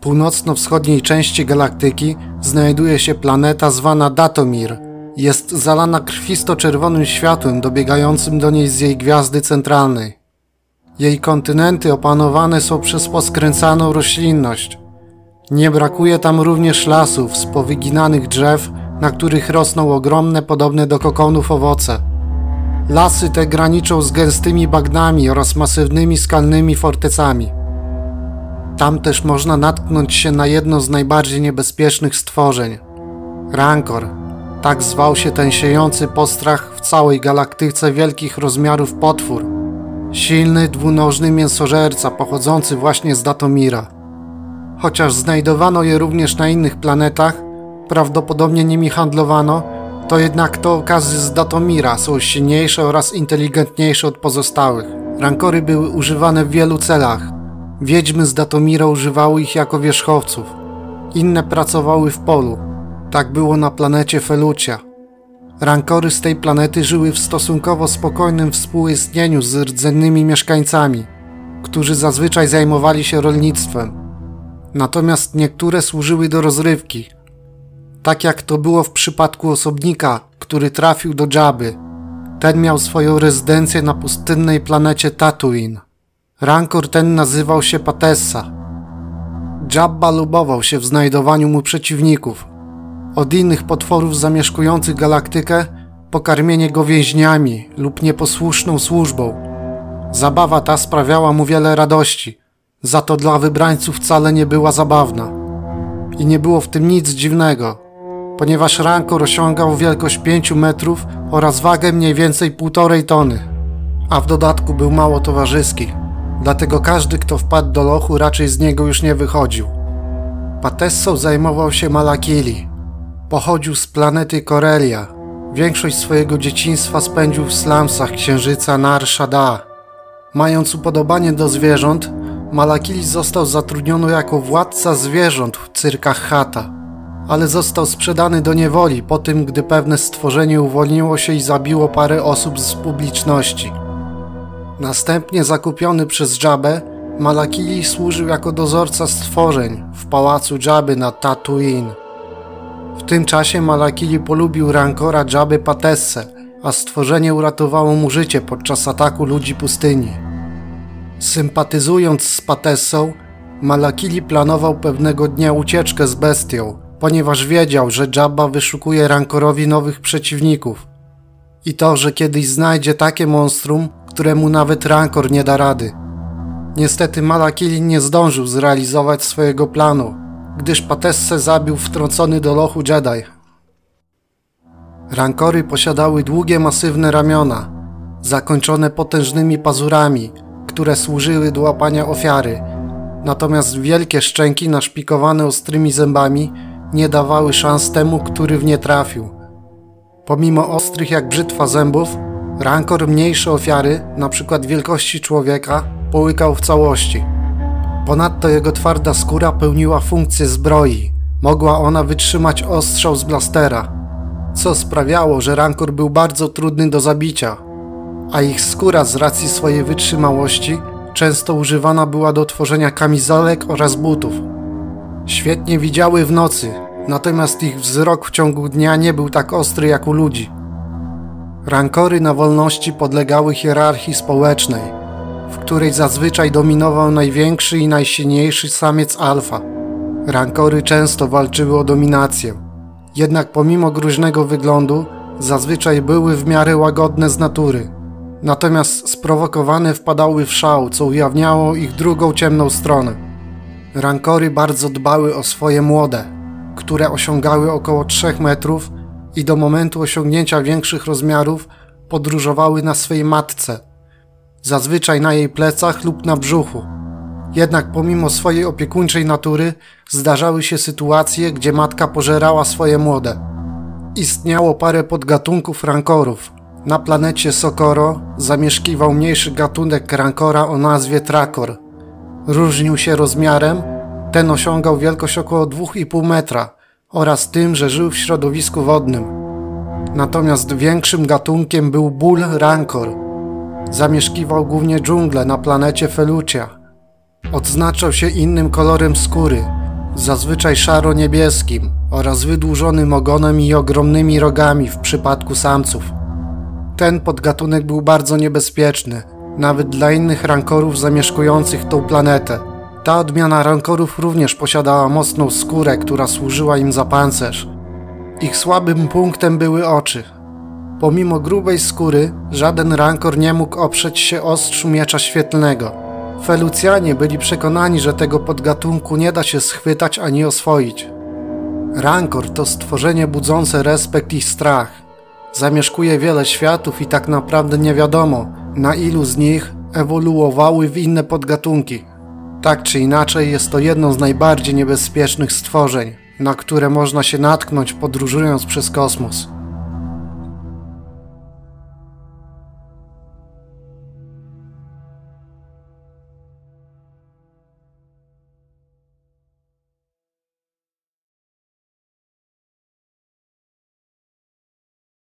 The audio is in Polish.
północno-wschodniej części galaktyki znajduje się planeta zwana Datomir. Jest zalana krwisto-czerwonym światłem dobiegającym do niej z jej gwiazdy centralnej. Jej kontynenty opanowane są przez poskręcaną roślinność. Nie brakuje tam również lasów z powyginanych drzew, na których rosną ogromne, podobne do kokonów owoce. Lasy te graniczą z gęstymi bagnami oraz masywnymi skalnymi fortecami. Tam też można natknąć się na jedno z najbardziej niebezpiecznych stworzeń Rancor. Tak zwał się ten siejący postrach w całej galaktyce wielkich rozmiarów potwór. Silny, dwunożny mięsożerca pochodzący właśnie z Datomira. Chociaż znajdowano je również na innych planetach, prawdopodobnie nimi handlowano, to jednak to okazy z Datomira są silniejsze oraz inteligentniejsze od pozostałych. Rankory były używane w wielu celach. Wiedźmy z Datomira używały ich jako wierzchowców. Inne pracowały w polu. Tak było na planecie Felucia. Rankory z tej planety żyły w stosunkowo spokojnym współistnieniu z rdzennymi mieszkańcami, którzy zazwyczaj zajmowali się rolnictwem. Natomiast niektóre służyły do rozrywki – tak jak to było w przypadku osobnika, który trafił do Dżaby. Ten miał swoją rezydencję na pustynnej planecie Tatooine. Rancor ten nazywał się Patessa. Jabba lubował się w znajdowaniu mu przeciwników. Od innych potworów zamieszkujących galaktykę pokarmienie go więźniami lub nieposłuszną służbą. Zabawa ta sprawiała mu wiele radości, za to dla wybrańców wcale nie była zabawna. I nie było w tym nic dziwnego, ponieważ Rancor osiągał wielkość 5 metrów oraz wagę mniej więcej 1,5 tony, a w dodatku był mało towarzyski, dlatego każdy, kto wpadł do lochu, raczej z niego już nie wychodził. Patessą zajmował się Malakili. Pochodził z planety Korelia. Większość swojego dzieciństwa spędził w slumsach księżyca Nar Shaddaa. Mając upodobanie do zwierząt, Malakili został zatrudniony jako władca zwierząt w cyrkach Hata ale został sprzedany do niewoli po tym, gdy pewne stworzenie uwolniło się i zabiło parę osób z publiczności. Następnie zakupiony przez Jabę, Malakili służył jako dozorca stworzeń w pałacu Jaby na Tatooine. W tym czasie Malakili polubił rankora Jaby Patesse, a stworzenie uratowało mu życie podczas ataku ludzi pustyni. Sympatyzując z Patessą, Malakili planował pewnego dnia ucieczkę z bestią, ponieważ wiedział, że Jabba wyszukuje Rancorowi nowych przeciwników. I to, że kiedyś znajdzie takie monstrum, któremu nawet Rancor nie da rady. Niestety Malakili nie zdążył zrealizować swojego planu, gdyż Patesse zabił wtrącony do lochu Jedi. Rankory posiadały długie, masywne ramiona, zakończone potężnymi pazurami, które służyły do łapania ofiary, natomiast wielkie szczęki naszpikowane ostrymi zębami nie dawały szans temu, który w nie trafił. Pomimo ostrych jak brzytwa zębów, rankor mniejsze ofiary, np. wielkości człowieka, połykał w całości. Ponadto jego twarda skóra pełniła funkcję zbroi. Mogła ona wytrzymać ostrzał z blastera, co sprawiało, że rankor był bardzo trudny do zabicia, a ich skóra z racji swojej wytrzymałości często używana była do tworzenia kamizelek oraz butów. Świetnie widziały w nocy, natomiast ich wzrok w ciągu dnia nie był tak ostry jak u ludzi. Rankory na wolności podlegały hierarchii społecznej, w której zazwyczaj dominował największy i najsilniejszy samiec alfa. Rankory często walczyły o dominację, jednak pomimo groźnego wyglądu zazwyczaj były w miarę łagodne z natury. Natomiast sprowokowane wpadały w szał, co ujawniało ich drugą ciemną stronę. Rankory bardzo dbały o swoje młode, które osiągały około 3 metrów i do momentu osiągnięcia większych rozmiarów podróżowały na swej matce, zazwyczaj na jej plecach lub na brzuchu. Jednak pomimo swojej opiekuńczej natury zdarzały się sytuacje, gdzie matka pożerała swoje młode. Istniało parę podgatunków rankorów. Na planecie Sokoro zamieszkiwał mniejszy gatunek rankora o nazwie Trakor – Różnił się rozmiarem, ten osiągał wielkość około 2,5 metra oraz tym, że żył w środowisku wodnym. Natomiast większym gatunkiem był ból rancor. Zamieszkiwał głównie dżunglę na planecie Felucia. Odznaczał się innym kolorem skóry, zazwyczaj szaro-niebieskim oraz wydłużonym ogonem i ogromnymi rogami w przypadku samców. Ten podgatunek był bardzo niebezpieczny, nawet dla innych rankorów zamieszkujących tą planetę. Ta odmiana rankorów również posiadała mocną skórę, która służyła im za pancerz. Ich słabym punktem były oczy. Pomimo grubej skóry, żaden rankor nie mógł oprzeć się ostrzu miecza świetlnego. Felucjanie byli przekonani, że tego podgatunku nie da się schwytać ani oswoić. Rankor to stworzenie budzące respekt i strach. Zamieszkuje wiele światów i tak naprawdę nie wiadomo, na ilu z nich ewoluowały w inne podgatunki. Tak czy inaczej, jest to jedno z najbardziej niebezpiecznych stworzeń, na które można się natknąć podróżując przez kosmos.